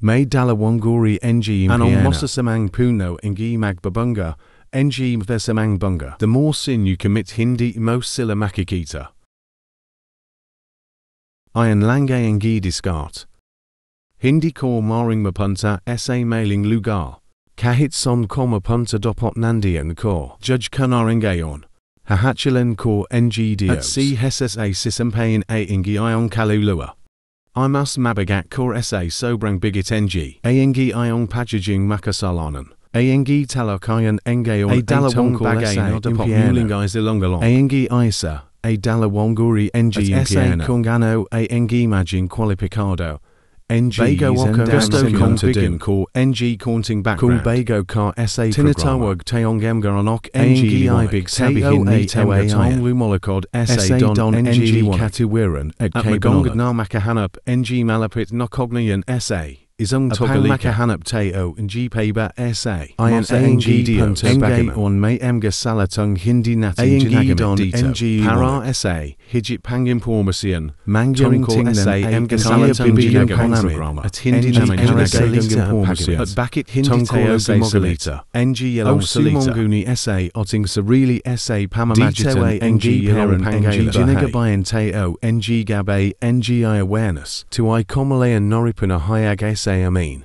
May dalawanguri NG Anong impiana. mosa samang puno ingi magbabunga, NG mvesamang bunga. The more sin you commit hindi mo sila makikita. Iron lange ingi discart. Hindi ko maring mapunta sa mailing lugar. Kahit son ko mapunta dopot nandian ko. Judge kanaringayon. Hahachilan ko NG dios. At si hessa sisampain a ingi ion kalulua. I must mabagat kor sa sobrang bigot ng. Aingi iong pagiging makasalanan. Aingi talakayan engayon A dalawang bagay sa na dapot impiana. muling guys ilongalong. Aingi isa. A dalawanguri NG impiana. kung ano a engi maging qualificado. NG Bago is wako gusto kong ko NG counting background. Kung bago ka SA. Tinatawag tayong emgaranok Aingi NG ibig sabihin TO8 nito emga ay tong lumolokod SA don NG katuwiran at at Kaibanon. magongad na NG malapit na cognayan SA. Togalika maka- makahanap tayo NG payba SA. Mosa ANG NG punto on may emga salatang hindi natin ginagamit dito. NG Para SA. Higit pangimpormasyon. Mangyang Tungkol tingnan SA emga bibigyan ginagamit namin programa. at hindi kaya ginagamit pagyan. At bakit hindi tayo gumagalita? NG O yelong salita. sumonguni SA oting sarili SA pamamagitan NG parang NG pangay ginagabayan tayo NG gabe NG awareness. To ay komalayan noripuna hayag SA amin.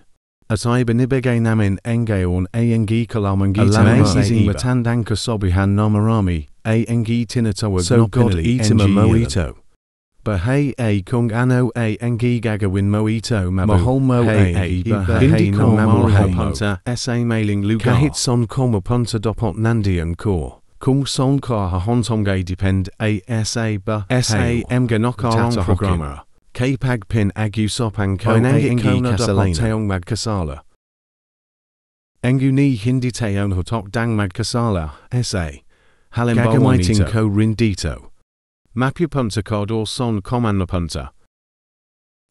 At ay binibigay namin ngayon ANG kalamangita Alam sa mo, ising matandang kasobihan na marami ANG tinatawag So God itima NG mo ito. Bahay a kung ano a angi gagawin mo ito mabu. Mahol mo a a iba hindi hey ko no mamahal mahal mo. punta sa mailing lugar. Kahit son ko mapunta dopot nandiyan ko. Kung son ka gay depend a sa ba sa Hail. em ganokarong programmer. Kapag pin agusopang ko Oinangit a ko angi na tayong magkasala. Engu ni hindi tayon hutok dang magkasala sa. Halimbawa ko rin dito. Mapu punta card or son na.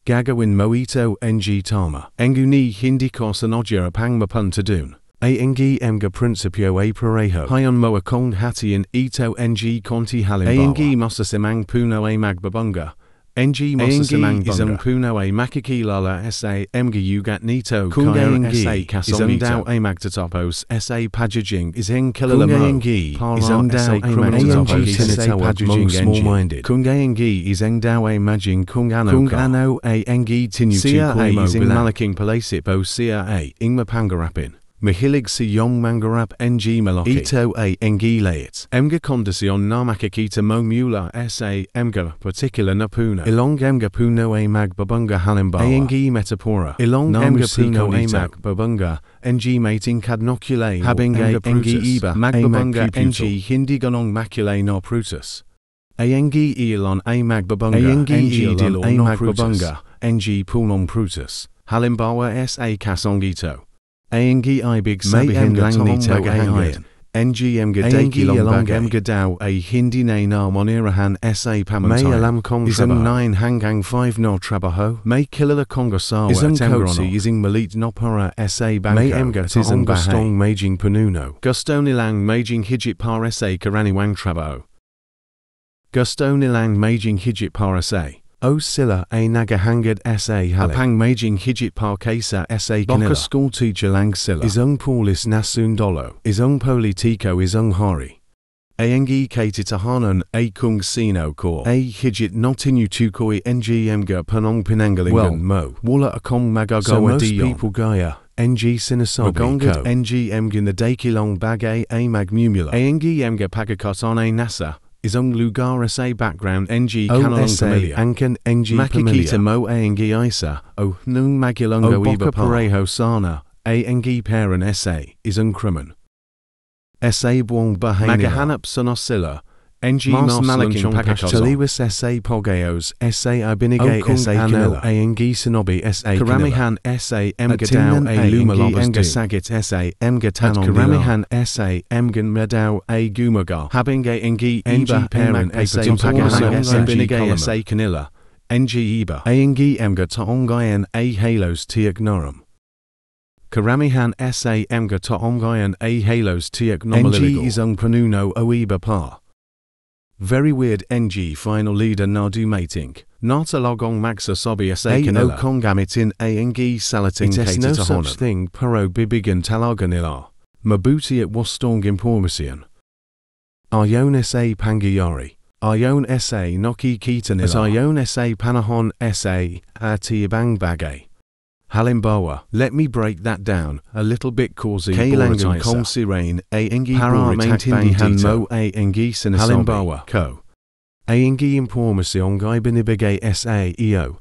Gagawin mo ito ng tama. Engu ni hindi ko sanodya pang mapunta dun. A engi emga principio a parejo. Hayon mo akong hatian ito ng konti halimbawa. A engi mosasimang puno a magbabunga. NG mosasimang isang puno a makikilala sa emga yugat nito Kung kayon ANG sa kasong daw daw a magtatapos sa pajajing isang kilala Kung mo. ANG Para isang sa a magtatapos sa pajajing small-minded. Kung ANG isang daw a maging kung ano Kung ano a angi tinutu Siya ko ay mo bilang malaking palasip o ay ing mapangarapin. Mahilig si Yong Mangarap NG Malaki. Ito ay engi layit. Emga kondisyon na makikita mo mula sa emga particular na puna. Ilong emga puno ay magbabunga halimbawa. Engi metapora. Ilong Na emga puno nito. magbabunga. NG mating kadnocule. Habing ay engi iba. Magbabunga. NG hindi ganong macule no prutus. Ayengi ilon ay magbabunga. Ayengi NG ilon no magbabunga. prutus. NG pulong prutus. Halimbawa sa kasongito. Ayengi ibig May sabihin lang nito. NGM Ayengi gadaki long bagam bagay. hindi na na monirahan sa May pamantay. alam kong Isang. 9 hanggang 5 no trabaho. May kilala kongasawa Isang emgrono. Isang malit no para sa banko. May emga at isang gustong maging panuno. Gusto nilang maging higit para sa karaniwang trabaho. Gusto nilang maging higit para sa o sila A nagahangad sa halip. Apang maging higit para kaysa sa kanila. Baka school teacher lang sila. Isang pulis na sundolo. Isang politiko isang hari. Ayengi kaititahanan a kung sino ko. A higit notinu tukoi ngm ga panong pinangalingan Well, mo. Wala akong magagawa So most diyon. people gaya. NG sinasabi Magongad ko. NGM gin the dakilong bagay a magmumula. ANGM ga pagkakatan a nasa. Isang lugar sa background NG kanalong angkan NG Makikita mo ANG isa. O nung magilongo iba pareho sana. ANG parent SA. Isang krimen. SA buong bahay. Magahanap sa nosila. NG mas malaking malaking SA pogeos. SA ibinigay SA ano, kanila. ANG sinobi SA Karamihan SA ay a lumalabas NG du. Sagit SA emgatanong At Karamihan SA emgan medaw a gumagal. Habing a NG NG iba parent SA patungkol sa pagahang SA NG binigay column. SA kanila. NG iba. ANG emga taongayan a halos tiagnorum. Karamihan SA emga taongayan a halos tiag NG isang panuno o iba pa. Very weird NG final leader Nadu mating. Not a logong maxa sobi sa Ay kanila. o kongamitin ANG salatin It is no such thing. Paro bibigan talaganila. Mabuti at wastong information. Ion sa pangayari. Ion sa noki kitanila. As Ion sa panahon sa ati bagay. Halimbawa, let me break that down a little bit causing Kailangan kong sirain ANG Para maintindihan maintindihan mo ANG sinasabi. Halimbawa, ko. ANG impormasyon ay binibigay sa iyo.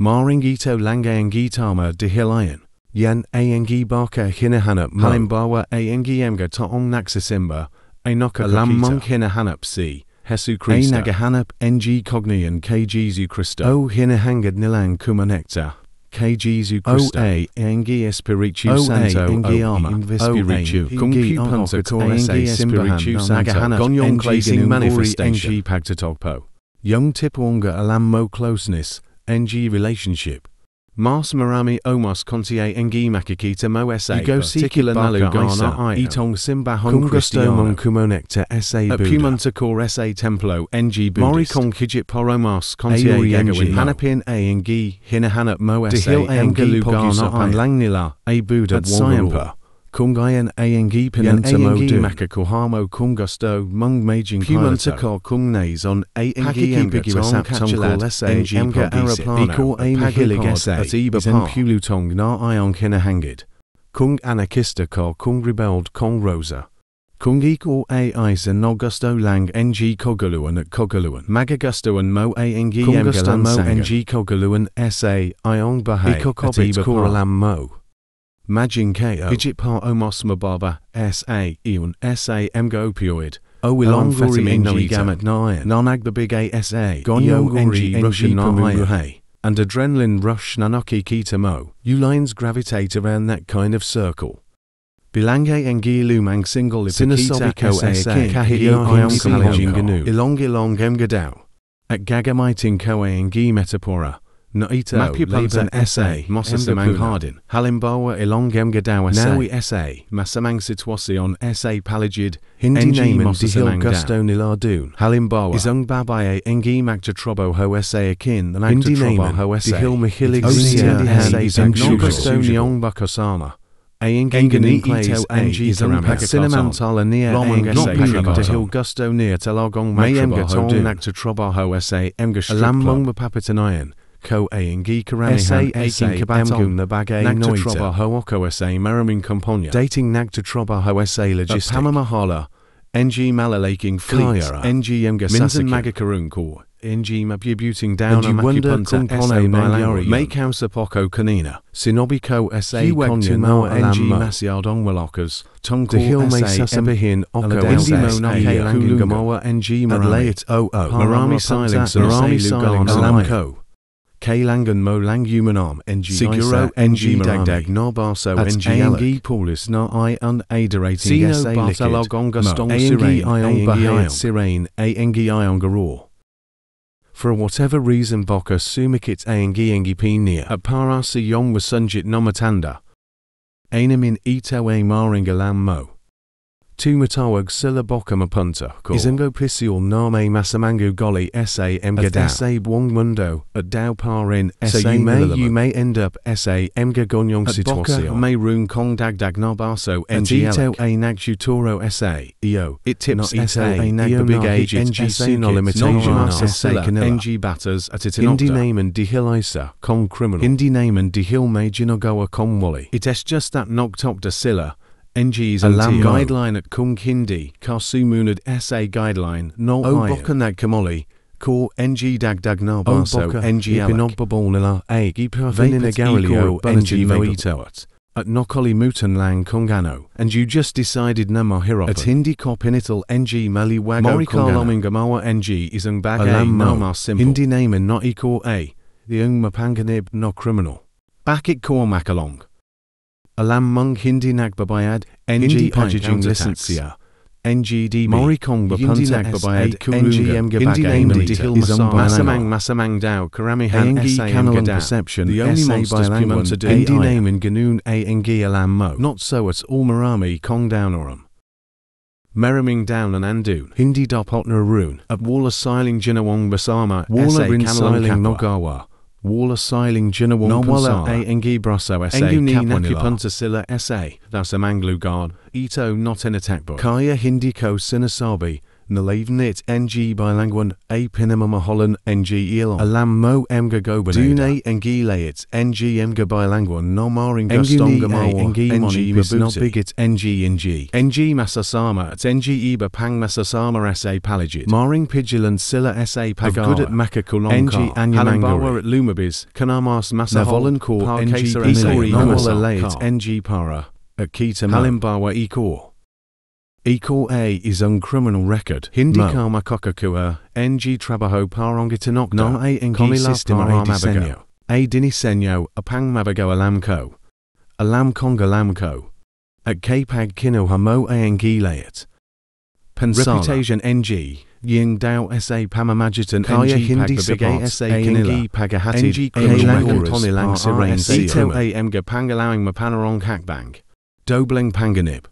Maringito langayangi tama dihilayan. Yan ANG baka hinahanap mo. Halimbawa ANG emga taong nagsisimba ay nakalamang hinahanap si Jesu Cristo. Ay nagahanap NG cognian kay Jesu Cristo. O hinahangad nilang kumonekta. Kay Jesu Cristo. O A ANG Espiritu Santo. ANG O ama. Espiritu. O A Kung ANG pupunta ko ANG sa Espiritu Santo. Gonyong NG klaseng Ginunguri manifestation. NG pagtatogpo. Young tipwonga alam mo closeness, NG relationship. Mas marami omos kontie NG makikita mo sa Igo particular sikit nalu isa. itong simbahon Kung gusto Cristiano. mong kumonekta sa Buddha. pumunta ko sa templo NG Buddhist. Mori kong higit poromos kontie Ayuri gagawin NG mo. hanapin a NG hinahanap mo sa Dihil ang NG galugana pag-usapan. ang lang nila ay Buddha At Sayampa. Kung gayan ANG Yan pinanta mo ANG du makakuhamo kung gusto mong maging Pumunta ko kung naison ANG Pakikipig tong iwasap katulad tungkol sa NG mga pag-isip. aeroplano Iko ay at mahilig pagipod sa at iba pa. pulutong na ayong kinahangid. Kung anarkista ko kung rebelled kong Rosa. Kung iko ay isa no gusto lang NG koguluan at koguluan. Magagustuan mo ANG Kung mo NG koguluan SA ayong bahay Iko at kobit iba pa. mo. Majin KO. Higit pa omos mababa SA iun SA emga opioid. O ilong amphetamine no nito. gamet na Non agbabigay SA. Gonyo Gonyo NG NG Russian na pamuhay. And adrenaline rush nanoki kita mo. You lines gravitate around that kind of circle. Bilange NG lumang single Sinasabi ipakita ko SA sa kahit ayong ayong kalong ko. ganu. Ilong ilong emgadaw. At gagamiting ko ang metapora. No ito Mapupunta SA masasamang Emgapuna. hardin. Halimbawa ilong emgadaw SA. Nawi SA masamang sitwasyon SA paligid. Hindi naman dihil gusto nila dun. Halimbawa isang babae NG magtatrobo ho SA akin Hindi nagtatrobo naman ho SA. dihil mahilig O siya siya sa isang isang no sugar. gusto. Ang Engani ganito ito ang ay isang Cinamantala niya Lomang ang not sa pagkakaton. dahil gusto niya talagong May may mga emgatong tong nagtatrabaho sa emga strip Alam club. mong mapapatanayan. Ko ang karamihan SA aking ay kabatong na bagay noita. nagtatrabaho ako sa maraming komponya. Dating nagtatrabaho sa logistic. Pamamahala. NG malalaking fleets. Kaya. NG emga Minsan sasakin. magakarun ko. NG mapubuting down And wonder makipunta kung SA paano nangyari nangyari May poko kanina. Sinobi ko sa konya mo NG mo. masyadong walakas. Tungkol Dahil may sa sasabihin oko sa mo na kailangan kulungan. NG layit oo. Marami siling sa marami siling alam ko. Kailangan mo lang humanam NG Siguro NG dagdag no baso NG ANG pulis na ay unaderating Sino SA batalog likid. ang gustong sirain, ANG bahayat ayong. sirain ANG ayong garor. For whatever reason baka sumikit ANG ANG pinia at para si yong wasunjit nomatanda. Ainamin ito ay maringalam mo. Tumatawag sila boka mapunta ko. Isango pisil na may masamango goli SA emga At SA buong mundo at daw pa rin SA you may- you may end up SA emga gonyong At boka. May rung kong dagdag na baso At NG ito ay nagsuturo SA iyo. It tips No, SA A ay iyo nagbabig na age higit NG SA sino limitation No, sa no. NG batters at Hindi itinokta. naman dihil isa kong criminal. Hindi naman dihil may ginagawa kong wali. It is just that noktokta sila. NG's Alam guideline at Kung Hindi, Kasumunad SA guideline, no O oh, iron. boka nagkamoli, ko NG dagdag na O oh, baso, boka NG ipinag- ipinogbabol nila, ay, Vapid ipinagalio, iko NG balatin mo vapid. itoat. At nokoli mutan lang kungano, and you just decided na mahirap. At hindi ko pinital NG maliwago Morikal kungano. Gamawa NG isang bagay Alam na mo. mas simple. Hindi naman no iko a, the yung mapanganib no criminal. Bakit ko makalong? Alam mong hindi nagbabayad, NG pagkakatax. lisensya. NGDB. Mori kong Hindi bapunta nagbabayad, SA kulungan. NGM Hindi gabagay naman no dihil isang masama masamang masamang daw karamihan ANG SA kanalang perception, The only monsters bilangan, pumunta do ay naman ganun ANG alam mo. Not so at all marami kong downorum. Meriming down and andun. Hindi dopotna rune. At Walla siling jinawong basama. Walla rin siling nogawa. Wala siling jinawong Nawala a engi braso sa Engu ni nakupunta sila sa. Thus a manglu guard. Ito not in attack book. Kaya Hindi ko sinasabi, nalavenit NG bilanguan, a pinamamaholan NG ilon. Alam mo emga gobanada. Dune engi layit NG emga bilanguan no maring Engu ni gustonga a mawa NG bis no. NG NG. NG Masasama at NG Iba Pang Masasama SA Palagid. Maring pigilan silla sa pagawa. good at Makakulonka. NG Halimbawa at Lumabiz. Kanamas Masaholan ko Par NG Kesa Pili. SA No Namasa wala layit NG para. At Kita Halimbawa Ikor. Equal A is on criminal record. Hindi Mo. kama kokakua, NG trabajo parongitinok No a Konila sistema a mabago. A diniseño, a pang mabago alamco. Alam conga lamco. At kapag kino hamo a engi layet. Pensala. Reputation NG, ying dao sa pamamagitan Kaya NG hindi pag sabot, sa a kanila. pagahatid NG a kailangan langan tonilang sirain. Ito a emga pangalawang mapanarong hakbang. Dobling panganib.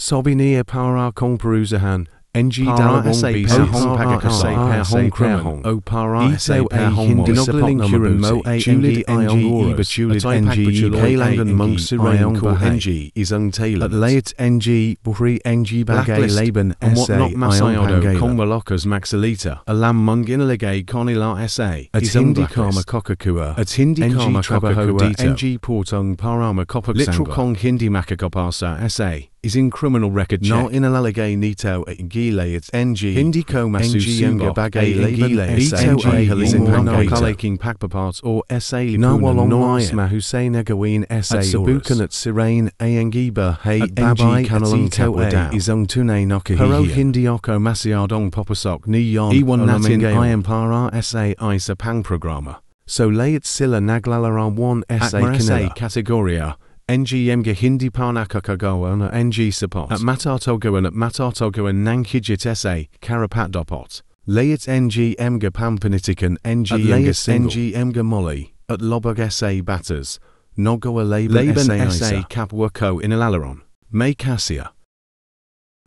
Sobi niya para kong perusahan, NG Para sa bisa hong pagkakasa pa hong hong krimen. krimen. O para sa pa hong mo. naglaling Sapot kuren na mo mabuti. a Julid NG ayong NG oras. At ay NG kailangan mong NG sirain ayong. NG isang tailan. At At NG buhri NG bagay laban SA not ayong Masayodo pangayla. Kong Malokas Maxilita. Alam mong ginaligay konila SA. At hindi kama kokakua. At hindi NG kama trabaho kokakua. NG portong parama kopag Literal. Kong hindi makakapasa SA. Is in criminal record check. No inalalagay nito at gilay at NG. Hindi ko NG masusubo. younger bagay Ay laban. Ito ay Halising halimunan pangay ko. kalaking pagpaparts or SA Na lipunan mayan. mahusay na gawin SA sabukan at sirain ayangiba hey At babay NG at kanalang ito tapwadaw. a isang tunay na Pero hindi ako masyadong papasok ni yon Iwan natin ayan para SA ay sa pang programa. So layit sila naglalarawan one SA kanila SA kategorya NGM ga hindi pa nakakagawa na NG support. At matatogawan at matatogawan ng higit SA, karapat dopot. Layit NGM ga pampanitikan NGM ga layit. NG NGM ga molly, at lobag SA batters. Nogawa laban, SA, kapwako inalalaron. May Cassia.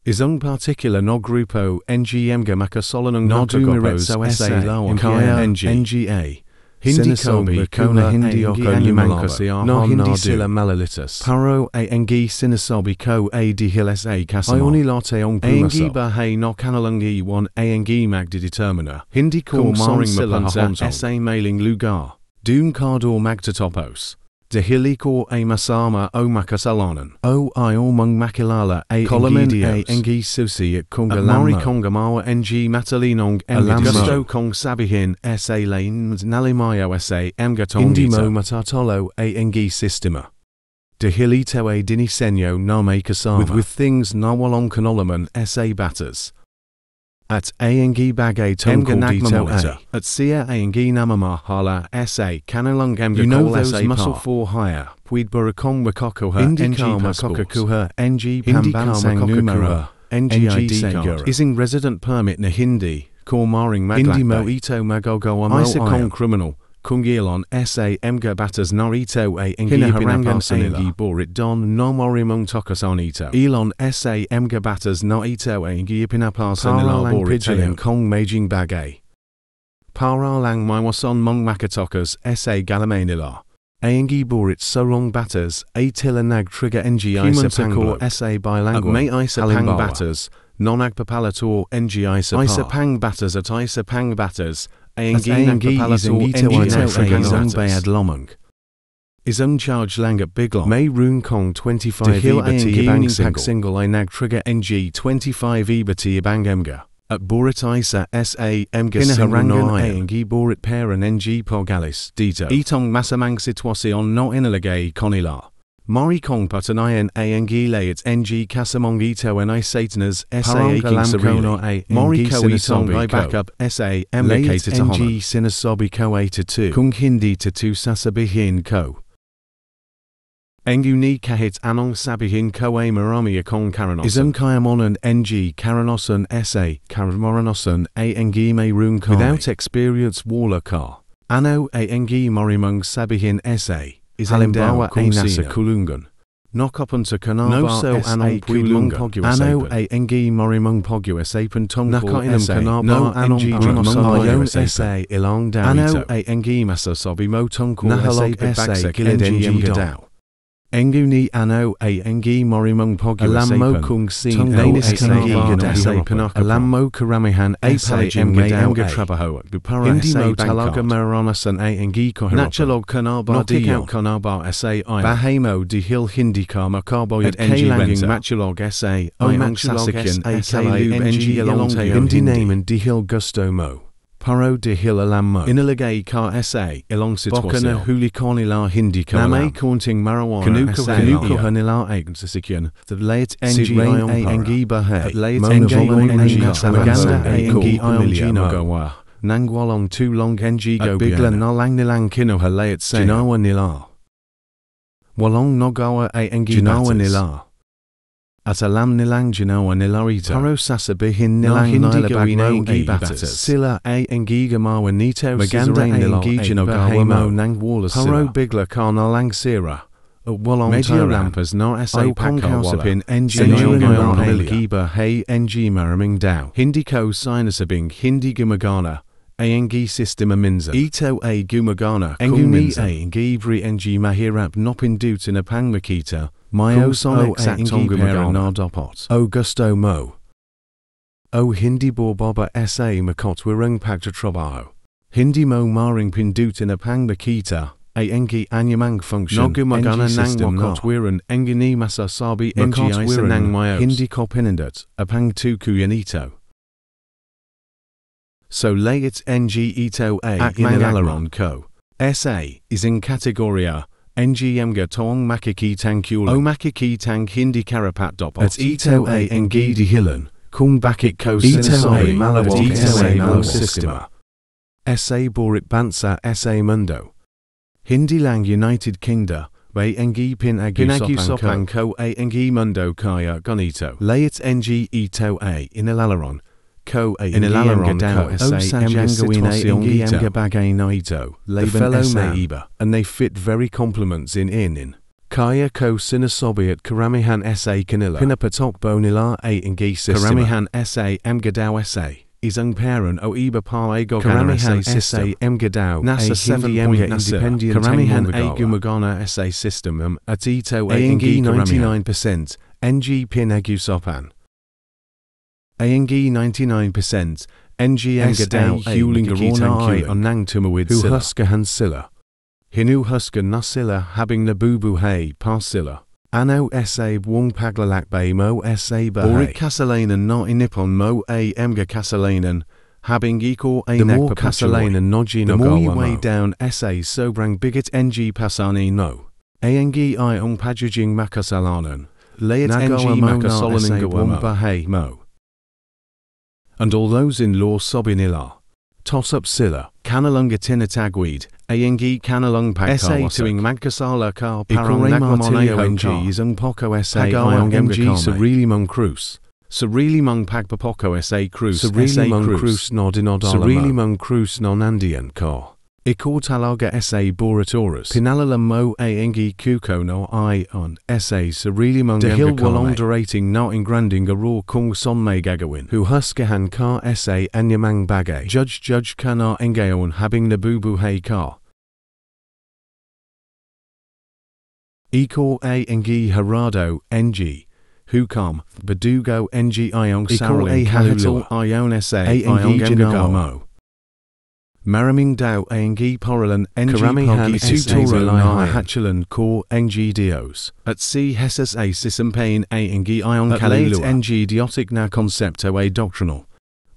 Isang particular no grupo NGM ga makasolan ng No nodumeret sa dumiretso SA SA, lawang kaya NG. NGA. Hindi Sinasabi ko ko na kula hindi ang ako gi limang animalaba. No, no hindi nadu. sila malilitas. Paro ay engi sinasabi ko ay dihiles ay kasama. Ayoni latte ang Engi pumaso. ba no kanalang iwan ay engi magdidetermina. Hindi ko Kung maring mapunta hahonsong. sa mailing lugar. Dun cardor magtatopos. Dahili ko ay masama o makasalanan. O umang makilala a ay Dios. engi susi at konga Mari konga mawa engi matalinong Alam engi mo. gusto kong sabihin sa lain nalimayo sa emga Hindi Hindi mo mo matatolo ay engi sistema. Dahili to ay dinisenyo na may kasama. With, with things na walong kanolaman sa batters. At ANG bagay tungkol Emga dito nagmamorita. A. At siya ANG namamahala SA kanalang emga You know those muscle for hire. Puid burakong makokoha Hindi NG makokakuha NG pambansang numero. makokakuha. NG NG Segura. Ising resident permit na Hindi. Kormaring maglakbay. Hindi mo ito magagawa mo Isa kong kong criminal. Kung ilon SA emga batas narito a engi Hinaharangan pinapasanila. nila. borit don no morimong tokason ito. Elon SA emga batas no ito a engi pinapasanila Paralang borit pidgin. talang kong maging bagay. Paralang maiwason mong makatokas SA galamenila. Aengi borit solong batters, a tila nag trigger ngi panglo. SA bilingual. At may isa pang pangbawa. batters, non-ag papalator NG isa Isa pang batters at isa pang batters, Aengi nag Aengi papalator isang ito NG ay nag nag trigger trigger zong batters. bayad charge lang at biglong. May rune kong 25 Dahil iba ibang single. single nag trigger NG 25 iba ti ibang emga. At Borit Isa SA Emga ayan. Aengi Borit Peran NG Pogalis Dito. Itong masamang sitwasyon no inilagay konila. Mari kong patanayan Aengi layit NG kasamong ito en ay satanas SA aking alam ko sarili. no ay Mari NG ko itong sinasabi ay ko. backup SA Layit NG NG sinasabi ko ay to two. Kung hindi to two sasabihin ko. Engu ni kahit anong sabihin ko ay marami akong karanosan. Isang kayamonan NG karanosan SA karamoranosan a engi may kai. Without experience wala ka. Ano a engi marimang sabihin SA. Halimbawa halimbawa ay kung nasa sino. kulungan. Nokopunta kanaba No so anong kulunga. Ano a engi pogyuasapan tungkol Nakainam sa kanaba no anong pwedlong sa ilong dawito. Ano a engi masasabi mo tungkol Nahalog sa sa gilid NG engi daw. Daw. Engu ni ano a engi morimong pogyusapan. Alam mo kung sin Tungkol Danis sa kanaba engi anong gadaw. pwedlong Alam mo karamihan a Sa palaging engi gadaw daw. trabaho. Para Hindi sa mo bangkot. talaga maranasan a engi kohirapan. Natchalog kanaba diyo. kanaba sa ayon. Bahamo dihil hindi ka makaboyad At engi kailangang benta. matchalog sa matchalog sasakyan sa kalay kalay engi NG along along tayo tayo hindi hindi. naman dihil gusto mo. Paro dihil alam mo. Inilagay ka sa ilong Boka sitwasil. na huli ka nila hindi ka Namay alam. kaunting marijuana Kanuka kanuka nila ayong sasakyan. That late engi rain ayong ay para. engi. At late engi engi engi sa maganda bansa ay ay engi ko gino gawa. Nangwalong tu long engi go bigla na lang nilang kinuha layat sa Ginawa nila. Walong nogawa ay engi ginawa Ginatas. At alam nilang ginawa nila rito. Paro sasabihin Na nilang hindi nila gawin bagmo ay ay batas. Sila ay engi gamawa nito Maganda ay ay engi engi ginagawa ginagawa mo mo. nang wala Paro bigla ka na lang sira. At walong Medyo tayo lampas no sa pangkausapin NG ngayon ay giba hey NG maraming daw. Hindi ko sinasabing hindi gumagana. Ay engi sistema minza. Ito ay gumagana. Kung Enguni minsan. ay ngivri NG mahirap nopindut in a Mayo Kung sonic o ay saktong engi gumagana gumagana. na dopot. O gusto mo. O hindi bo baba sa makot wirang pagtatrabaho. Hindi mo maring pindut in a pangmakita. Ay engi anyamang function. No gumagana NG nang not wiran engini masasabi Makot wiran. nang mayo. Hindi ko pinindat. Apang tu kuyanito. So lay its NG ito A in Alaron Co. SA is in categoria NGMga tong makiki tangkula. O makiki tang hindi karapat dopot. At ito A engi dihilan. Kung bakit ko Ito sinasabi A malawak at ito SA A malo malawak sistema. SA borit bansa SA mundo. Hindi lang United Kingdom. Bay engi pin agu sopan ko a engi mundo kaya gonito. Lay its NG ito A in Elalaron. Ko a In daw ko. sa emga Jangawin a engi engito. emga bagay Laban fellow man. iba. And they fit very compliments in inin. Kaya ko sinasobi at Karamihan SA kanila. Pinapatok bo nila a system. Karamihan SA emga daw SA. Isang parent o iba pa ay gogana Karamihan SA system. emga daw. Nasa a hindi 7 emga nasa. independent Karamihan a gumagana SA system um, at ito a engi 99% NG pin agusopan. ANG 99%, NG SA Engadao huling Huling garona Garona ay on Nang Tumawid Who Huska Hansilla. Hinu Huska Nasilla having Nabubu Hay Parsilla. Ano SA Wong Paglalak Bay Mo SA Bahay. Orik Kasalainen no Inipon Mo A Emga Kasalainen. Having equal A The more Nekpa Kasalainen Noji the more you weigh down SA Sobrang Bigot NG Pasani No. ANG I Ong Pajujing Makasalanen. Layet NG Mo na Makasolanen Mo. And all those in law sobinila. Toss up silla, kanalunga tinatagweed, ayengi kanalung SA pagkawasak. tuing magkasala ka Ikorey parang ka. ng isang poko sa ayong MG sa really mong cruz. Sa really mong pagpapoko sa cruz. Sa cruz no dinodala Sa really mong cruz no nandian ka. Iko talaga sa boratoras. Pinalala mo ayengi kuko no i on sa mong Dahil walong derating na ingranding a raw kung son may gagawin. Hu huskahan ka sa anyamang bagay. Judge judge ka na engayon habing nabubu hay ka. Ikor a engi harado ng. Hukam, Badugo ng iong Iko sarling a kalulua. ion sa iong engi gagawa ginagawa. mo. Maraming daw engi poralan ng Karamihan pogi sa tuturo na hachalan ko ng dios. At si hesas a sisimpain a engi iong At late kalulua. ng idiotic na concepto a doctrinal.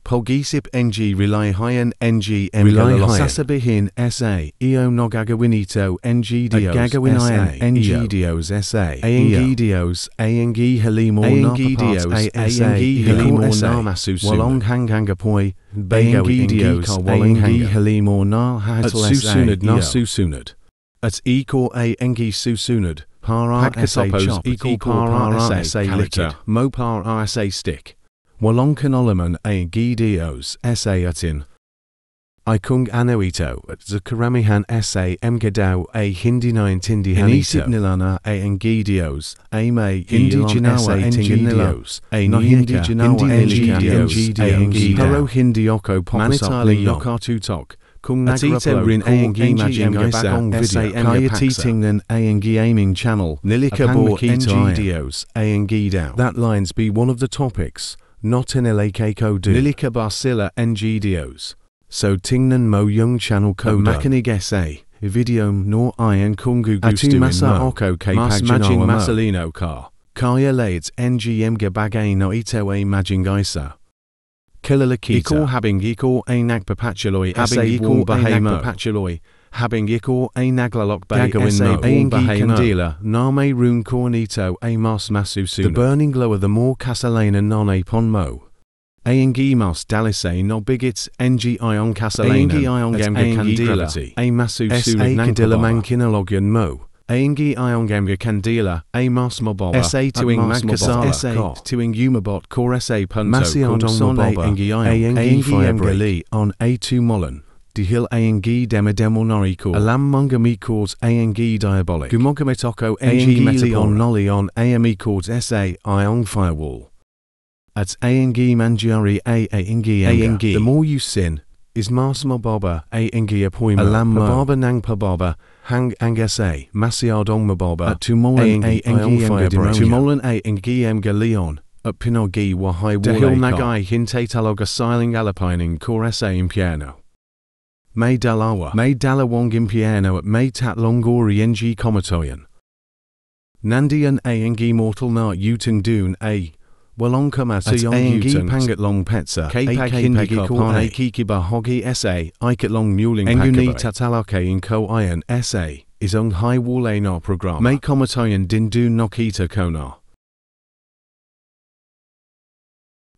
Pogisip ng rely hayan ng Rely mga hayan. sasabihin sa iyo no gagawinito ng dios At ng iyo. dios sa Iyo. ang dios ang halimo Ang na Dios, papat ang sa halimo halimo sa. na masusunod. Walong hangangapoy Bayaw ang ang dios ka ang walang hanga. halimo na At hatal susunod na iyo. susunod. At iko a engi susunod. Para sa Pagkatapos, chop iko iko para para sa sa character. likid. Mo stick. Walong kanolaman a gidios sa atin. Ikung Anoito at Zakaramihan sa Mgadao a Hindi 9 Tindi Inisip Nilana a Engidios a May Hindi Jinawa Engidios a no Hindi Jinawa Engidios a Engidio Haro Hindi Oko Manitali Yokatu Tok Kung Nagra Rin A Engi Majing Isa Kaya Titingnan A Engi Aiming Channel Nilika Bo Engidios A Engidao That lines be one of the topics not in LAK do Nilika Barsila Engidios so tingnan mo yung channel ko makinig sa video no ian kungu gusto masa oko kay mas maging masalino ka. Kaya lades ngm gabagay no ito ay maging isa. Kilala kita. Iko habing iko ay nagpapatuloy habing iko ay nagpapatuloy habing iko ay naglalok bay gagawin mo ay kandila na may rune cornito ay mas masusuna. The burning glow of the more kasalena non pon mo. ANG mas dalise no bigits NG ion casalena. ANG ion gamga candela. A masu sulit candela mankinologian mo. ANG ion gamga candela A mas moboba SA tuing magkasala SA tuing umabot core SA punto. Masiodong moboba ANG ion ANG fiabri on A2 mollen dihil ANG demidemolnoriko alam munga mi cause ANG diabolic gumogametoko ANG metakon noli on AME cause SA ion firewall at Aengi Manjari A Aengi Aengi. The more you sin, is Mas Mababa Aengi Apoima Alam Mababa Nang Pababa Hang Angase Masiardong Mababa at Tumolan Aengi Emgadimo Tumolan Aengi Emga Leon at Pinogi Wahai Dehil Nagai Hinte Taloga Siling Alapining Korese in piano. May Dalawa May Dalawong in piano at May Tat Longori Ng Komatoyan. Nandian Aengi Mortal Na Utung Dune A Walonka at Ayangi Pangat Long Petsa, Kapag Hindi Korpane Kikiba Hogi SA, Ikat Long Muling Enguni Tatalake in Ko Iron SA, is on High Wale Na program. May Komatayan Dindu Nokita Kona.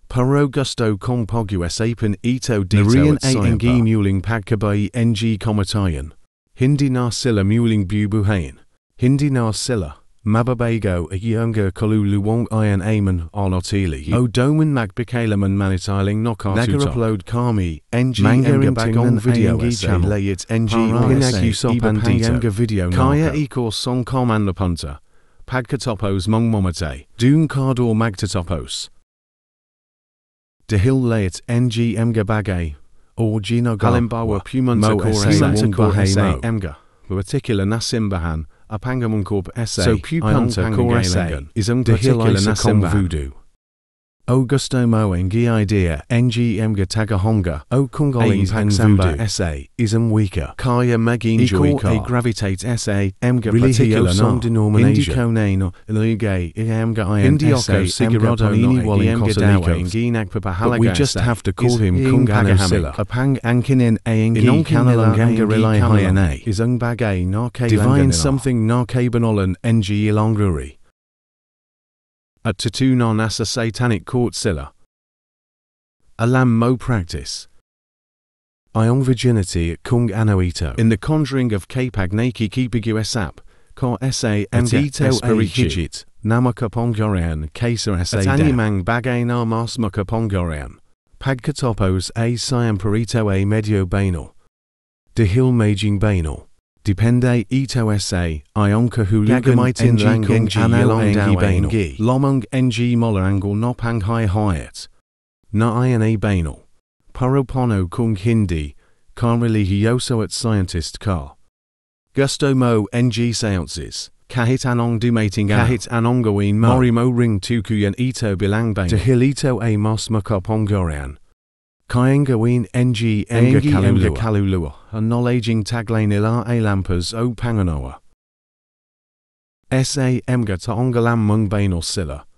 Paro Gusto Kompogues Apen Ito Dito Narian Ayangi Muling Pagkabai NG Komatayan. Hindi Na Silla Muling Bubuhain. Hindi Na Silla. Mababago a younger Kaluluwong Iron Amen Arnotili O Doman Magbikalaman Manitiling Nokar Nagar upload Kami NG Manga Bagong video channel. Layits NG Pinagu Sopandita video Kaya Ekor Song Coman Lapunta Padkatopos Mong Momate Doon Cardor Magtatopos Dehil Layit NG Emga Bagay or Gino Galimbawa Pumunta Kore Emga Particular Nasimbahan Apangamunkorp SA so Pupanta Kor SA is un particular nasem voodoo. Augusto Moengi idea NG Emga Tagahonga O Kungoling Pangsamba SA ism weaker Kaya Magin Joika. A gravitate SA Emga particular non denomination Indikonano Iluge Emga Ian Indioko Sigurado Nini Wali Emga Dawa Nginak Papahalaga We just have to call him Kungagasila Apang Ankinin Aengi Kanalang Angarilai Hyana is Ungbagay Narke Divine something Narke Banolan NG Ilonguri at Tatunon Asa Satanic Court Silla. Alam Mo Practice. Ion Virginity at Kung Anoito. In the Conjuring of Kapagnaki Kipiguesap, Ko Sa Mdito Hijit, Namaka Pongorian, Kesa Sa Tanimang Bagay Mas Maka Pongorian. Pagkatopos A Siam Perito A Medio Banal. Dehil Maging Banal. Depende ito sa ionka hulugamaitin langung anal banal. Lomung ng molarangul nopang hai hayat. Na ian a banal. Paropono kung hindi, karreligioso at scientist ka. Gusto mo ng seances. Kahit anong dumating kahit anong gawin mo. Morimo ring tukuyan ito bilang bang. Dahilito a mas makapongorian. Kaingawin ng Enga Kalulua, acknowledging tagline ila a lampas o panganoa. Sa emga ta ongalam mung bainal sila.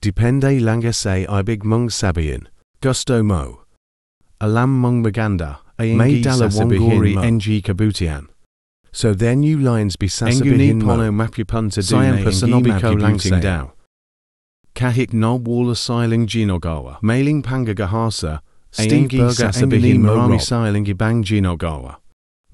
Depende langa say ibig mung sabihin. Gusto mo. Alam mung maganda, a may dala wongori ng kabutian. So their new lines be sasabihin. Pono mapupunta dune ng kabuting daw. Kahit no wala siling ginogawa. Mailing pangagahasa, Stingi sasabihin marami silingi bang ginogawa.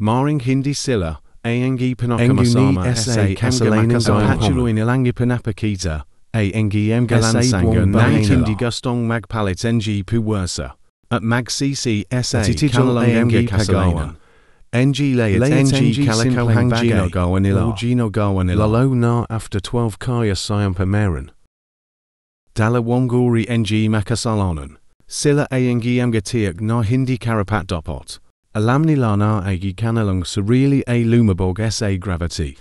Maring hindi sila, Ayangi panakamasama sa kasalanan Patuloy nilangi panapakita, Ayangi emgalansanga na hindi gustong magpalit ng puwersa. At mag CC SA ANG Kasalawan. NG Layat NG Calico Hangino Gawanila Gino Gawanila Lalo na after 12 Kaya Siam Pamaran. Dala Wanguri NG Makasalanan. Sila ANG Amgatiak na Hindi Karapat Dopot. Alamni Lana Agi Kanalung Surili A Lumabog SA Gravity.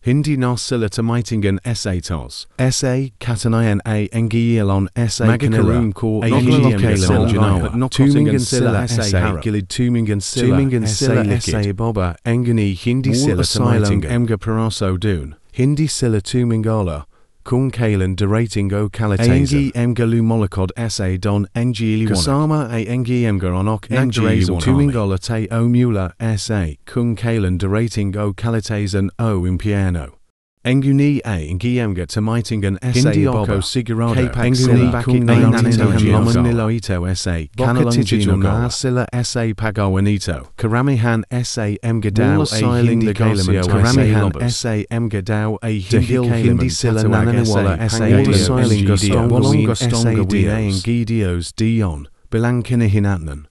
Hindi na sila tamitingan SA tos. SA katanayan A engielon SA Magakaroon ko A Noglalok Noglalok Kalam Janawa. Tumingan sila SA Harap. Gilid Tumingan sila Tumingan sila SA Boba Engani Hindi sila Asylum tamitingan Emga Paraso Dun. Hindi sila Tumingala. Kung Kalan derating o Kalatazen. Engi Emgalu Molokod SA Don Engili Kasama A Engi Emga Onok Nagdarazel Engarazel Tumingala Te O Mula SA Kung Kalan derating o Kalatazen O Impiano. Enguni A Ngiemga Tamitingan SA Hindi Boko Oko Sigurado Enguni Sila Kung Baki Nananino Nananino Loman. Niloito SA Boka Kanalong Tijino Sila SA Pagawanito Karamihan SA Emgadao Wall A Hindi Negocio Karamihan SA SA Emgadao A Hindi Hindi Hindi Sila Sila Nananawala Dios Asylum NGDO. Gostonga Wallong Ween Gostonga SA DA Dios. Gidios Dion Bilankinahinatnan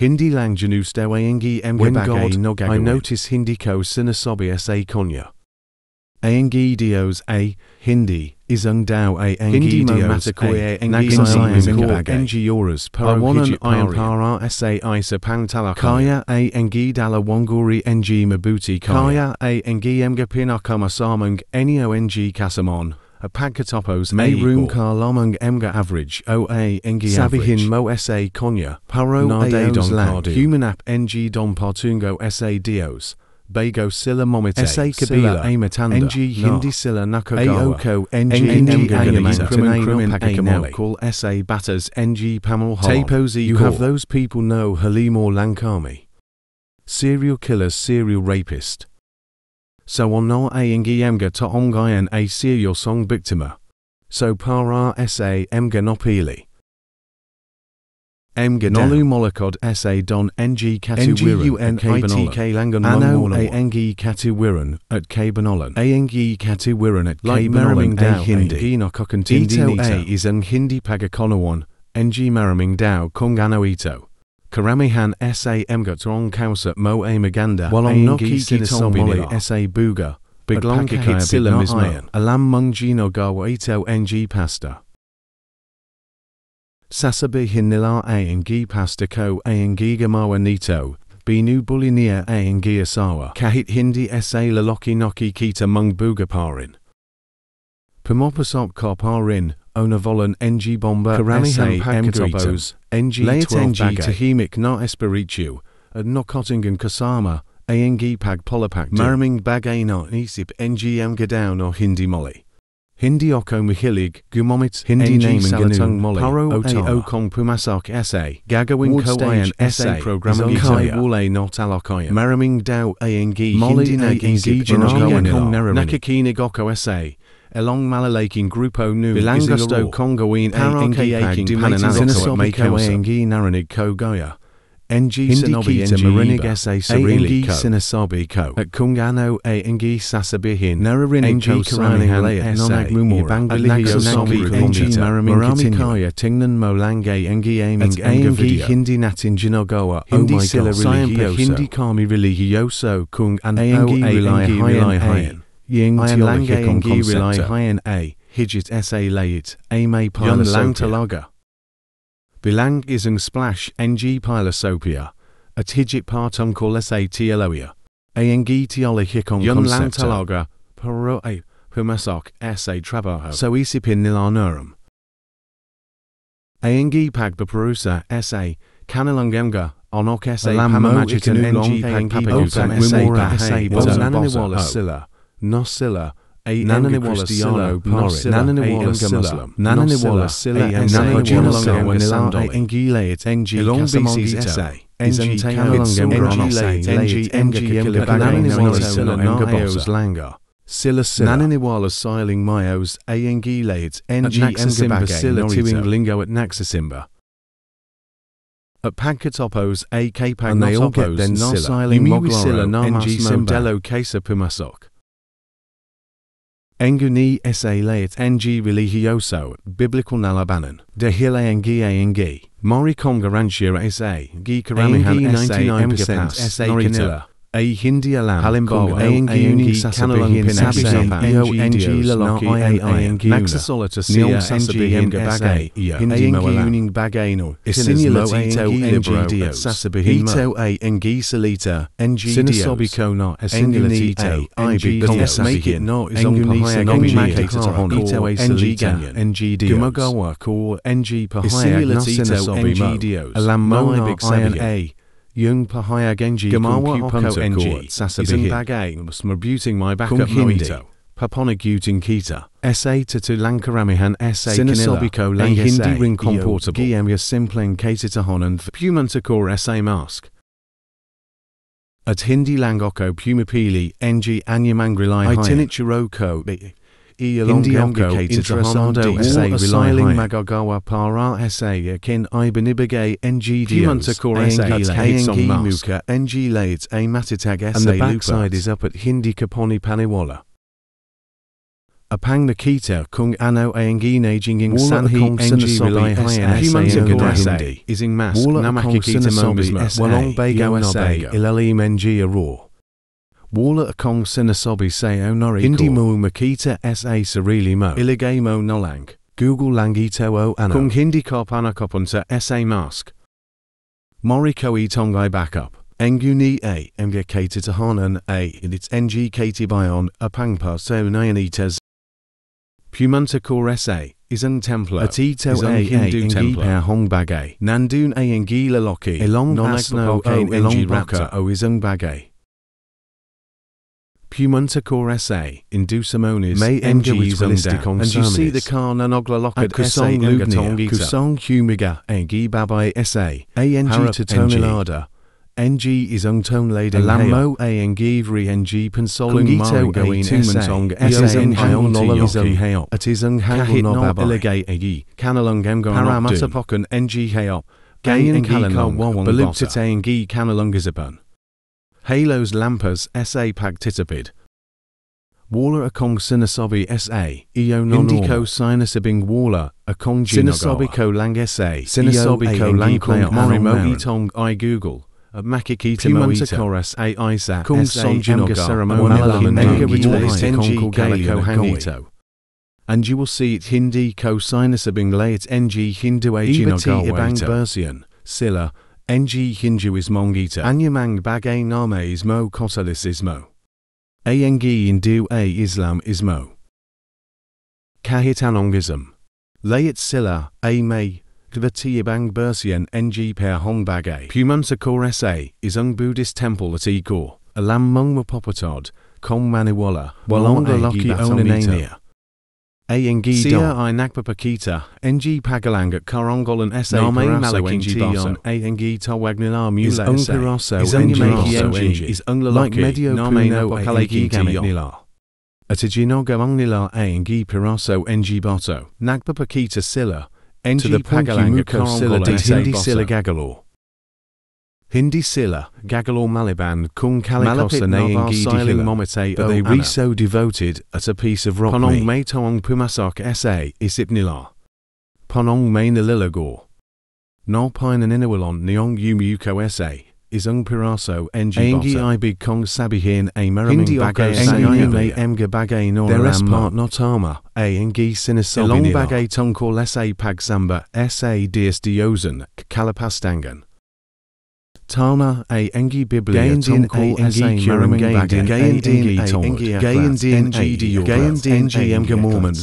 Hindi lang Janusto Aengi When Emgabage God, Nogagawan I notice Hindi ko Sinasobi SA Konya. Aengi Dios A Hindi Isung Dao A mo Dios A Engi Nagin Sayang Sayang Zingabage. Engi Yoras I Paro want an Hijit Iron Iron Para SA Isa Pangtala Kaya. A Engi Dala Wanguri Engi Mabuti Kaya. A Engi Emga Pinakama Samung Enio Engi Kasamon a Pagkatopos May Room Karlomung Emga Average OA Engi Sabihin Mo SA Konya. Paro Don Lang. Human App NG Don Partungo SA Dios. Bago Silla Momite. SA Kabila. Amatanda NG Hindi Silla Nakagawa. Aoko, NG Krimin Akamoli. Call SA Batters NG Pamel Taposi You have those people know Halim or Lankami Serial killers serial rapist So on no a ingi emga to ongayan a serial song victima So para sa emga nopili Emga Down. nolu molokod sa don ng katu NGUN ITK langan Ano a engi katu wiran at Kabanolan a engi katu wiran at Merriming a hindi. Ito a is an hindi pagakonawan ng maraming dao kung ano ito Karamihan sa emgat rong kausat mo a maganda Walong no Aingi kiki sinasabi tong nila molila. sa buga Biglong pakikaya sila mismo alam mong gino gawa ito ng pasta. Sasabihin nila ang pasta ko ang gamawa nito Binu buli niya ang asawa kahit hindi sa lalaki noki kita mong buga parin Pumopasok ka parin Onavolan NG SA pagkatopos, MG Layat 12 NG bagay na Espiritu at Nokotingan Kasama ANG Pag Polapak Maraming bagay na isip NGM Gadaw no Hindi Molly Hindi Oko Mahilig Gumomit Hindi NG naming ganun. Molly Paro Otama. Okong Pumasak SA Gagawin Ko Stage SA Programming Kai. Wule Not Alokayan Maraming Daw ANG Molly Hindi ANG Nagizip Janawa Janawa Kong Neramin. Nakakinig Oko SA Elong Malalaking Grupo Nu Bilangusto Kongoin Parang ANG Aking Aking Pananalo Pananalo Ko Make Kausa. ANG Naranig Ko Goya. NG Hindi Sinobi NG Marinig. SA Sarili Sinasabi Ko. At Kungano ANG Sasabihin. Nararinig NG Karamihan SA. SA Ibangalihi Ibangalihi Yosobi Yosobi NG Maraming Marami Katingaya Tingnan Molange NG Aiming At ANG. Hindi Natin Jinogoa. Oh Hindi Oh sila Sayang pa religioso. Hindi Kami Religioso. Kung An ANG O rely ANG high Rely and High high. Ying Lange ANG Rely Concepto. A Hijit SA Layit Ame Yun Pila lang Talaga Bilang Isang Splash NG Pila Sopia At Hijit Partum Call SA Tieloia ANG Tiola Hikong Yun lang talaga. Paro A Pumasok SA Trabajo So Isipin Nilanurum ANG Pagbaparusa SA Kanalangemga Onok SA Alam mo Pamamajitan NG ANG Pagpapagusam Pagpapagusam SA Wimura SA Hey, Bozo Bozo, Nananiwala Silla Nosilla A Nananiwala Silla, Nananiwala Silla Nananiwala Silla Nananiwala Silla. Engile at NG Ilong Casamongito BC's SA NG NG Kanalanga NG Bronos, Late NG Late, NG Emga Nananiwala Silla Silla, Naeos Bossa. Langa Silla Silla Nananiwala Siling Myos ANG Late NG Naxasimba Silla Norito. Lingo at Naxasimba at Pankatopos AK And they all get Pagnotopos then no Silla. Siling Yumiwi Mogloro NG. Simdelo Kesa Pumasok Enguni sa layet ng religioso, biblical nalabanan. De engi. Mori conga ranchira sa, gi karamihan sa 99% sa canilla. A Hindi alam. Halimbawa, Ayangi sasabihin sasabihin sasabihin iyo NG lalaki na ay Ayangi Nagsasolita Niyong siya sasabihin bagay. Hindi Ayangi mawala. uning bagay no. Isinilito Isinilito Ayangi NG libro Dios at sasabihin mo. Hito ay NG salita NG Sinasabi Dios. ko na Engunito Isinilito ay NG bigong Dios Make it sabihin. no is Enguni ang sa pahayag NG NG makita makita hono. Ito NG salita ganyan. NG Dios Gumagawa ko NG pahayag Isinilito na sinasabi NG mo Alam mo na ibig ayan sabihin. Yung pahayag NG Gumawa kung ako punto NG NG at sasabihin. Isang bagay mas mabuting may Kung backup no hindi. kita SA to langkaramihan SA Sinasabi kanila ko lang hindi rin iyo, comportable Giyam ya simpleng kaititahonan Pumantakor SA mask At hindi lang ako pumapili NG anyamangrilay Ay haya tinichiroko. Hindi ako interesado interesado sa sa rely asiling haya. magagawa para sa akin ay binibigay NG Pumantakor Dios SA ANG at ANG mask. muka NG late ay matatag And SA the backside is up at hindi kaponi paniwala Apang nakita kung ano ang ginaging Wala sanhi NG sinasabi relay sa hayan human sa siguro sa hindi. ising mask Wala na akong makikita mo sinasabi mismo sa walong bago sa ilalim NG a raw Wala akong sinasabi sa onari Hindi mo makita sa sarili mo ilagay mo na lang Google lang ito o ano kung hindi ka panakapunta sa mask. Mori ko itong ay backup Enguni A. Mga kaititahanan A. And its NG katibayon apangpa so nayanitas Pumunta kor SA isang templo At ito ay Hindu templo hong bagay. Nandun ay ang lalaki Ilong nonagno pasno o ilong raptor. o isang bagay Pumunta kor SA indusamonis May NG NG ritualistic on and you see the car na naglalakad At kusong ang lubnia, gatongita kusong humiga ang babay SA ANG to NG. NG is ang tonlading Alam hayo. ang givri NG pensoling Kung ito maring gawin ay SA tumantong Isa SA ang hangul hangul no isang yoki. hayo At isang hangul Kahit no no babay ilagay agi Kanalang am going Paramata Paramatapokan NG hayo Ganyan Ganyan kalanong wawang Baluptite bota. ang gi kanalang gizapan Halos lampas SA pagtitapid Wala akong sinasabi SA iyo no Hindi ko sinasabing wala akong ko lang SA Sinasabi iyo ko ay lang ang kung gipang anong mo meron. itong i Google at makikita Pumunta mo ito chorus ay isa Kung SA son ang ginaga, ceremonial na rituals ginawa NG kung galiko kailan hangito. And you will see it hindi ko sinasabing layat NG Hindu ay Ibati ginagawa ibang ito version sila NG Hinduis mongita. Anyamang bagay name ismo kotalisismo Ayangi Hindu a Islam ismo Kahit anongism Layat sila a may Kvati ibang version NG per hong bagay. Pumunta kor sa isang Buddhist temple at Igor alam mong mapopatod kong maniwala Walong mga lalaki onanania Ayangi Siya ay nagpapakita, NG pagalang at karongol and SA paraso malaking NG tibaso. on Ayangi tawag nila Is mula ang SA. piraso Is ang NG yamaki also NG NG. is lalaki medio namay puno na ay pakalagi NG gamit tiyo. nila. At iginogawang nila Ayangi piraso NG boto. Nagpapakita sila, NG To the point pagalang at Yumuko sila karongol di at SA hindi boto. gagalor. Hindi sila, gagalor maliban, kung kalikos Malapit and na Ayangi siling momite But they re so devoted at a piece of rock Panong may toong pumasok sa isip nila. Panong may nalilagor. No pine and inawalon niong yumuko sa isang piraso ng Angi boto. ibig kong sabihin ay maraming Hindi bagay ako sa may niya. emga bagay no There is part not tama ay engi sinasabi Ilong nila. bagay tungkol sa pagsamba sa dias diosan kalapastangan. Tana ay engi biblia Gayon din tungkol ay sa engi maraming kuraming bagay bagay. gayon din Engi ay tungod. engi Gayon aklat, din NG ay diyo gayon aklat, din NG ay emga engi Mormons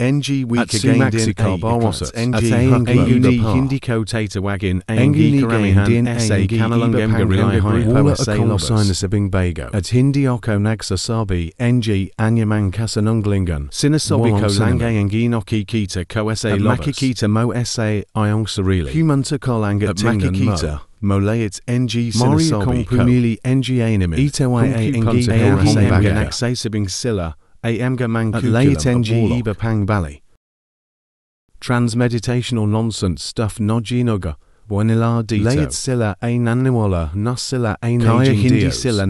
NG week again din bawasat. iklat. NG At ay hak hak ayuni iba pa. hindi ko tatawagin Engi engi ni karamihan sa ay engi kanalang iba emga pang rilay rilay high wala akong lobos. sinasabing bago. At hindi ako nagsasabi NG anyamang kasanunglingan. Sinasabi ko Walang lang sinima. ang ginokikita ko sa At lobos. makikita mo sa ayong sarili. Humunta ko lang At at makikita mo layit NG sinasabi akong ko. pumili NG ainimin. Ito ay Kung ay kipunta NG ka ay sa mga bagay. nagsasabing sila At mangkukulam layit at iba pang bali. Transmeditational nonsense stuff no ginoga. Wanila dito. Layit sila ay naniniwala na sila ay Kaya hindi Dios. sila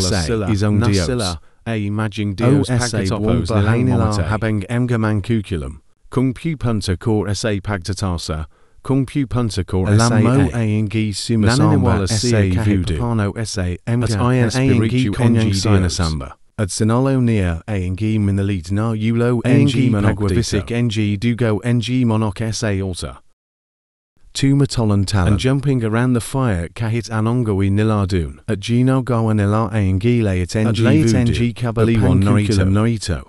sa sila isang na Dios. sila a maging dios pagkatopos nilanila habeng emga mancuculum, kung pu punta kor sa pagtatasa, kung pu punta kor sa aingi sumasamba Naniniwala sa voodoo. Pano sa emga At ian aingi konyang NG sinasamba. At sinalo nia aingi minalit na yulo NG manogwavisic NG dugo NG monok sa alta. Tu matolan talan. and jumping around the fire kahit anongawi niladun. At Gino Gawa nila aingi layat At NG late voodoo. NG kabaliwan Norito. norito.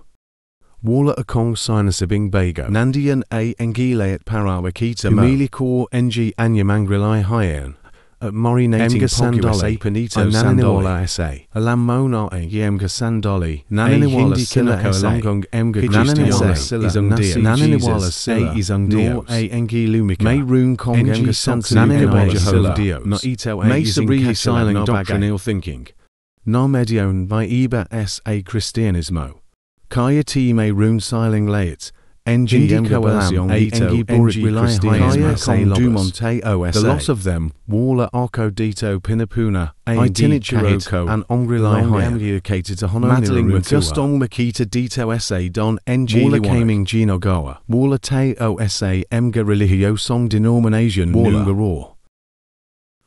Wala akong sinasabing bago. Nandiyan a engi layat parawakita mo. Umili ko NG anyamangrilai hyan. At morinating Emga pogyo sa sandali. panito Ang sa. Alam mo na ay emga sandali. Naniniwala Ay hindi sila sa. alongong emga Naniniwala Christian sila isang nasi dia. Naniniwala Jesus sila ay isang Dios. engi lumika. May rune kong NG emga Sansu Naniniwala. Jehovah Dios. Na ito ay May isang sarili katilang silang doctrinal thinking. Na medion by iba sa Christianismo. Kaya ti may rune siling layet. NG Hindi emga kawalam balasyon ay ay engi NG burik wilay Christianismo. Kaya Sa kong lobos. dumonte OSA. The loss of them, Wala Arco Dito Pinapuna, kahit and Ongrilai long Hoya, to Honolulu Madeline. Gustong Makita Dito SA Don NG Wala Kaming Gino Goa, Wala Te OSA Emga Religio Song Denomination Wala.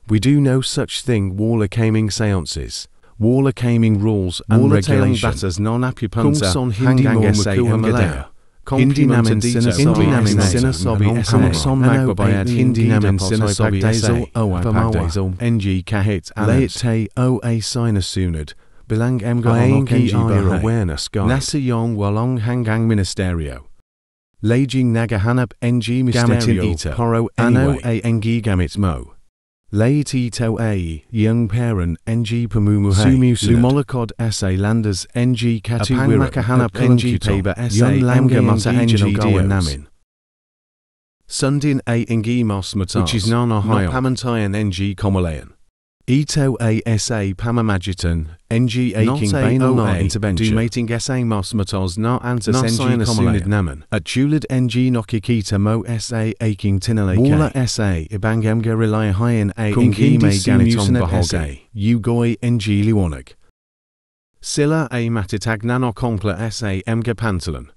We do no such thing Wala Kaming seances. Wala Kaming rules and tayong regulations. batas non apupunta, Kung son hindi mo hanggang SA Malaya. Hindi namin sinasabi dito. Hindi namin Sa sinasabi Hong sa Kong. son Ano magbabayad ay Hindi namin sinasabi sa ay Owa. Pagdaisel NG kahit Layit te OA sinasunod Bilang emga Ay, NG hindi bar bahay. awareness guide Nasa yung walong hanggang ministerio Laging nagahanap NG misterio. Poro ano a NG gamit mo Lait ito a young parent NG pamumuhay Sumusunod. Lumolakod SA landers NG katu makahanap NG paper SA Yon lamga mata NG namin Sundin a ingi mos matas Which is. Not pamantayan NG komalayan Ito a SA pamamagitan NG aking a bain OA intervention. Dumating SA mos matas na antas NG unid naman. At tulad NG nokikita mo SA aking tinalay Wala SA ibangamga relay hayan a ingi may ganitong SA. Ugoy NG liwanag Sila a matitag nanokongla SA emga pantalan.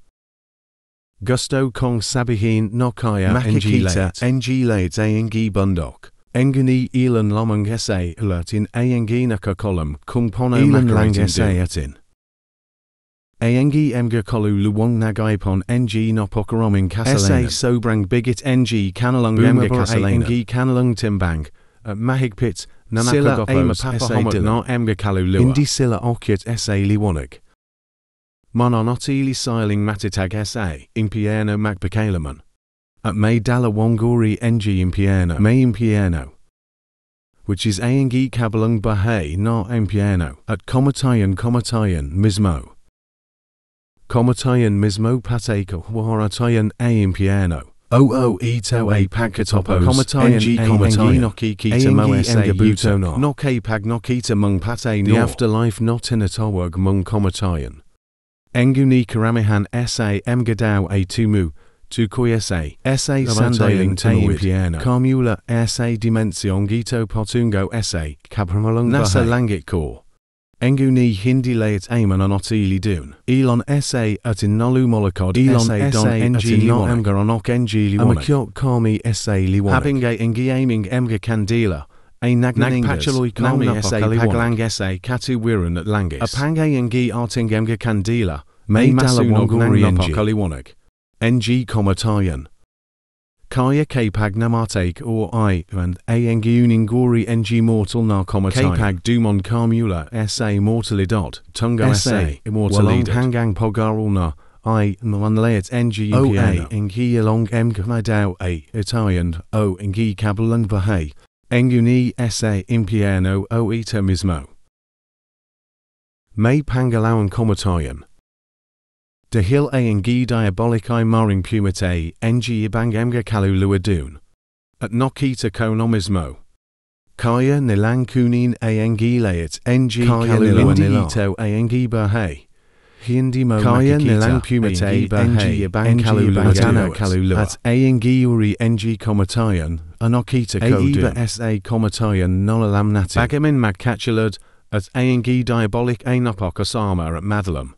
Gusto kong sabihin no kaya Makikita, NG late ANG bundok. Engani ilan lomang SA alertin ANG nakakolam kung pono Ilan lang SA atin. ANG emga kolu luwong nagaipon NG no pokaroming kasalana. SA sobrang bigit NG kanalung emga. ANG ANG kanalung timbang. Uh, At mahigpit Sila nanakagopos ay SA mapapahomot no emga kalu lua. Hindi sila okyat SA liwanag. Mononotili siling matitag SA, impiano magpakalaman. At may dala wongori NG impiano, may impiano. Which is ANG kabalung bahay na impiano, at komatayan komatayan mismo. Komatayan mismo pateko huaratayan a impiano. O o ito a pagkatopos, Komatayan NG a komatayan, NG noki kita mo ANG sa engabuto yuto no. no kay pag nokita mung pate no. The afterlife not inatawag mung komatayan. Enguni karamihan sa emgadaw a tumu, tu koy sa, sa sandaling Tumawid. piano. Carmula sa dimension gito potungo sa, kapramalung Nasa langit ko. Enguni hindi layet aman anotili dun. Elon sa at in nolu molokod Elon sa don ng at in no liwanag. emgar anok ng liwanag. Amakyot kami sa liwanag. Habing ay engi aiming emga kandila. a nagningas. Nagpatuloy kami sa paglang sa katu wiran at langis. Apangay engi arting emga kandila. May masunog dalawang ng ng napakaliwanag. NG komatayan. Kaya kapag namatake or I and a engiuning gori NG mortal na komatayan. Kapag dumon carmula sa mortalidot. Tunga SA, immortalidot. walang hanggang pogarul na I manlayet NG UPA engi along em kamadaw a Italian o engi kabalang bahay. Enguni sa impiano o ita mismo. May pangalawan komatayan. Dahil a engi diabolic i maring pumite NG ibang emga kalu luadun. At nokita konomismo. Kaya nilang kunin a engi layet NG Kaya kalu nilang nila. nila. ito a engi bahay. Hindi mo Kaya nilang pumite ay NG ibang NG kalu ibang luadun. kaluluwa. At a engi uri NG komatayan. Anokita kodun. iba sa komatayan nolalam natin. Bagamin magkatulad at Aangi Diabolic Ainapok Asama at Madalam.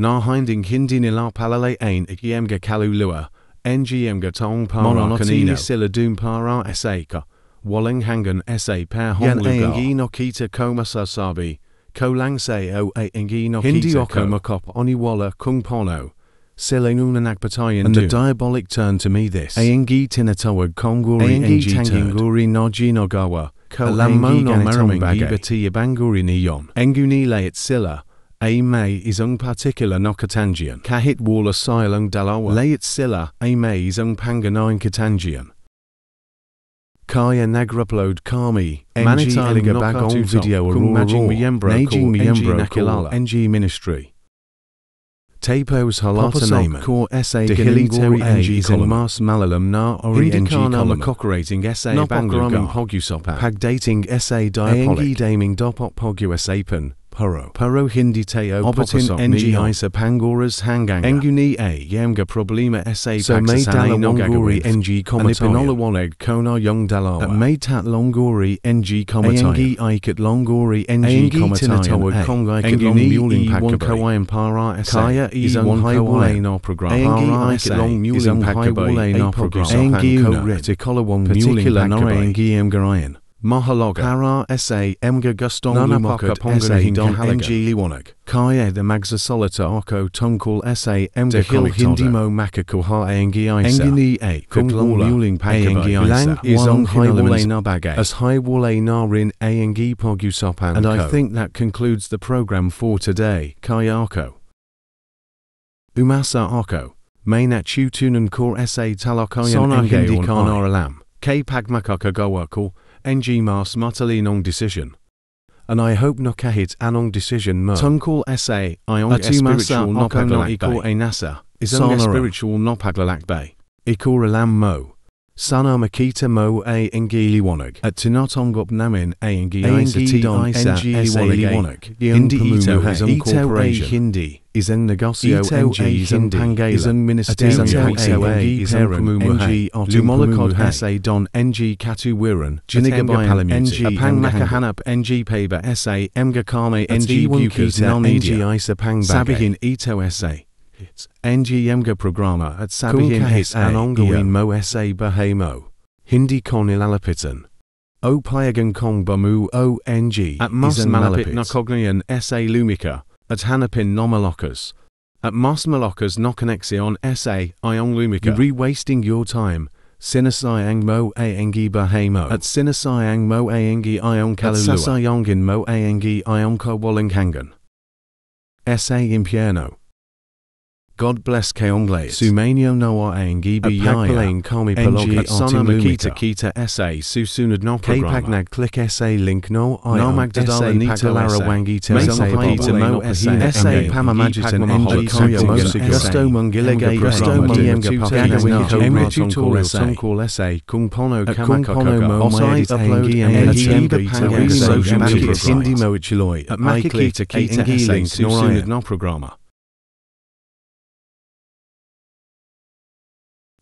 Na hinding hindi nila palale ain ikiemga kalulua, ngmga tong para kanino sila dum para esaka, walling hangan per Yan honglugar. Aangi no kita koma sasabi, ko lang se o Aangi no Hindi kita oko makop oniwala kung pono, batayan And the diabolic turned to me this. Aangi tinatawag konguri ng tanginguri tanginguri no ginogawa, ko Alam mo Aangi no ganitong bagay. yabanguri niyon. Enguni layit sila, a may isang particular no katangian. Kahit wala silang dalawa. Layit sila, a may isang panganain katangian. Kaya nagrupload kami, Manitaling no bagong video kung maging miyembro naging miyembro nakilala. NG Ministry. Tapos halata Papasok naman. ko SA Galinguri NG NG isang column. mas malalam na ori NG column. makokerating SA raming pogyusopan. Pagdating SA Aangi diabolic. daming dopok pogyu Puro. Paro hindi teo Obatin NG isa pangoras hangang. Enguni a yamga problema SA So may dalawang gagawin. NG. Anipinolawaneg kono yung dalawa. At may tat longori NG komatayan. Aangi ikat longori NG Aangi komatayan. tinatawag kongay Enguni muling pagkabay. para SA. Kaya i one highway kawayan. no program. Para ikat long muling pagkabay. highway no A program. program. Aangi Ko. Tikolawang Particular muling na pagkabay. rin Angiyam garayan. Mahaloga. Para SA emga gustong lumokat SA don. NG liwanag. Kaya the magsasolita oko tungkol SA emga hil hindi mo makakuha angi isa. Engini a kung Kaglong muling Lang isa. isang Walang highway hinalans- na bagay. As highway na rin angi pogusopan And I think that concludes the program for today. Kaya ako. Umasa ako. May na tutunan kor SA engay hindi on ka honor alam. Kay pagmakakagawako, NG mas matali nong decision. And I hope no kahit anong decision mo. Tungkol SA, At spiritual no ako no paglalakbay. iko ay nasa. Isang spiritual no paglalakbay. Iko alam mo. Sana makita mo ay ngiliwanag. At tinatanggap namin ay ngi Ay sa ngi team di sa sa liwanag. Yung Hindi ito pamumuhay. isang Ito ay corporation. hindi isang negosyo Ito NG ay isang hindi. panggala. Isang ministeryo ministeryo. ay Ito ay NG isang parent pamumuhay. NG oting Lumulukod pamumuhay. SA don NG katuwiran. Jinigabayan Jinigabayan NG NG apang Panghanap makahanap NG paba SA emga kame NG iwan bukas kita non NG isa pang Sabihin ito SA. NG emga programa at sabihin kahit sa anong iyo. gawin mo SA bahamo. Hindi ko nilalapitan. O payagan kong bamu ONG at mas malapit malapit. na cognian SA lumika at hanapin no malokas. At mas malokas no connexion SA iong lumika. You re-wasting your time. Sinasayang mo aangi bahamo. At sinasayang mo aangi iong At kalulua. At sasayongin mo aangi iong kawalingangan. SA Impiano. God bless Keonglays. Sumanyo Noa Angi At Biyaya. pagpalain Kami Palog Sana Makita. Kita SA Susunod no Kay programa. pagnag click SA link no I No magdadala SA nito Nito Lara. Wangi to May SA mga Kita pagpalay Mo SA SA Pagmamahal NG Kaya Koyo Music Gusto Mga Gusto programa Mangiam dito Kapagay Gagawin na ko Emri tutorial tungkol SA Kung Pono At kung Kamakakaga Pono mo ma-edit upload Angi ang ang Hindi Angi Pangay Pangay Social Media Hindi Sites. Mo Ichiloy At Makikita Kita SA link Susunod Norayan.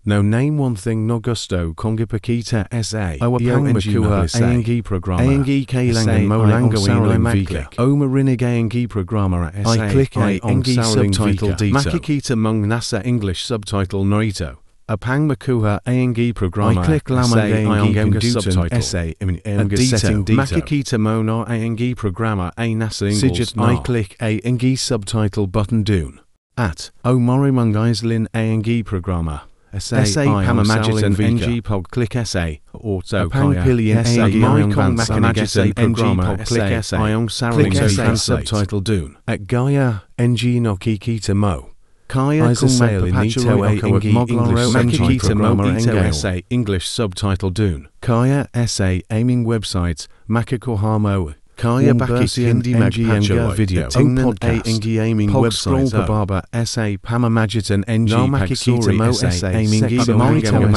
No name one thing no gusto kongipakita SA. Awa Yo, pang NG makuha Mabisa. ANG programa. ANG kailangan mo lang gawin ay maklik. O marinig ANG programa sa. I click ay ay ang subtitle dito. Makikita mong nasa English subtitle narito. Apang makuha ANG programa I click lamang sa ANG ay subtitle. SA I mean, At ang dito, setting dito. Makikita mo no ANG programa ay nasa English. I click ANG subtitle button dun. At O Mori Mungaislin ANG programa. SA, SA Pamamagitan Pamamagitan NG Pog Click SA Auto Kaya SA Mycon Ion Macanic SA Makinig NG Pog Click SA Ion Saring SA Translate Subtitle Dune. At Gaia NG no Kikita Mo. Kaya Sale magpapatuloy Nito ay Moglaro Makikita Mo programmer Ito Engel. SA English Subtitle Dune. Kaya SA Aiming Websites Makikuhamo Kaya Bersian Hindi NG Magpatuloy video. Tingnan Podcast. ay Engi Aiming Pog Websites Scroll Pababa SA Pamamagitan NG No Makikita Pagsuri Mo SA Aiming Giga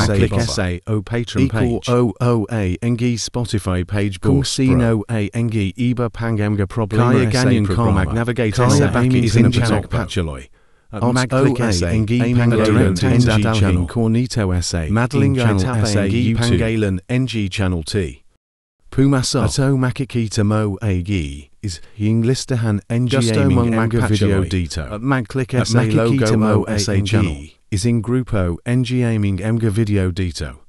SA Click Baba. SA O Patreon page OOA Engi Spotify page Kung Kung Sino A Engi Iba Pangamga Problema Kaya Ganyan Programa. Navigator Kaya SA Aiming Bakit uh, Aiming Sinapatok. Patuloy At Ots Mag Click OA, SA Engi Aiming Pangaloan, Pangaloan Tenza NG Channel. Cornito SA Madeline Channel Gaitap SA NG Engi. Pangalen NG Channel T Pumasa. Ato makikita mo agi is ying listahan ng Gusto aiming mong mga video dito. At magclick sa logo mo sa channel. is in grupo ng aiming mga video dito.